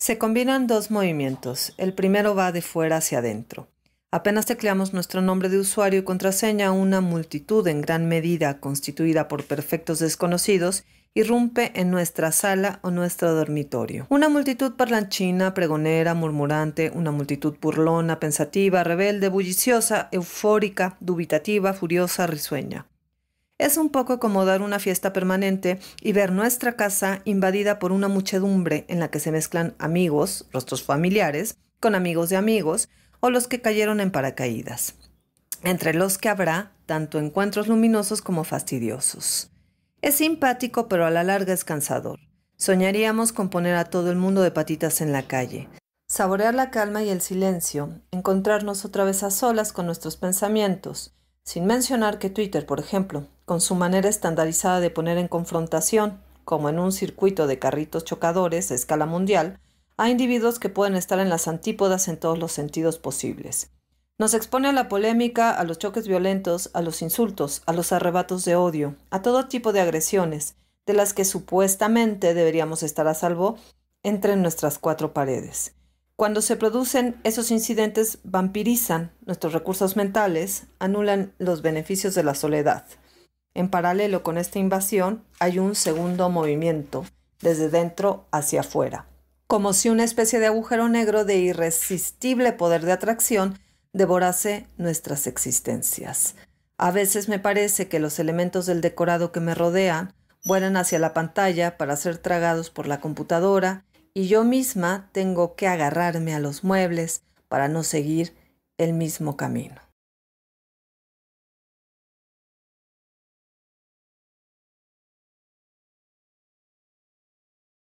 Se combinan dos movimientos. El primero va de fuera hacia adentro. Apenas tecleamos nuestro nombre de usuario y contraseña, una multitud en gran medida constituida por perfectos desconocidos irrumpe en nuestra sala o nuestro dormitorio. Una multitud parlanchina, pregonera, murmurante, una multitud burlona, pensativa, rebelde, bulliciosa, eufórica, dubitativa, furiosa, risueña. Es un poco como dar una fiesta permanente y ver nuestra casa invadida por una muchedumbre en la que se mezclan amigos, rostros familiares, con amigos de amigos, o los que cayeron en paracaídas, entre los que habrá tanto encuentros luminosos como fastidiosos. Es simpático, pero a la larga es cansador. Soñaríamos con poner a todo el mundo de patitas en la calle, saborear la calma y el silencio, encontrarnos otra vez a solas con nuestros pensamientos, sin mencionar que Twitter, por ejemplo, con su manera estandarizada de poner en confrontación, como en un circuito de carritos chocadores a escala mundial, a individuos que pueden estar en las antípodas en todos los sentidos posibles. Nos expone a la polémica, a los choques violentos, a los insultos, a los arrebatos de odio, a todo tipo de agresiones, de las que supuestamente deberíamos estar a salvo entre nuestras cuatro paredes. Cuando se producen esos incidentes, vampirizan nuestros recursos mentales, anulan los beneficios de la soledad. En paralelo con esta invasión, hay un segundo movimiento, desde dentro hacia afuera, como si una especie de agujero negro de irresistible poder de atracción devorase nuestras existencias. A veces me parece que los elementos del decorado que me rodean vuelan hacia la pantalla para ser tragados por la computadora y yo misma tengo que agarrarme a los muebles para no seguir el mismo camino.